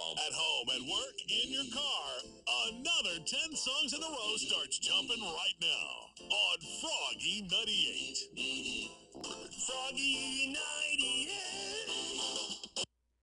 At home, at work, in your car, another 10 songs in a row starts jumping right now on Froggy 98. Froggy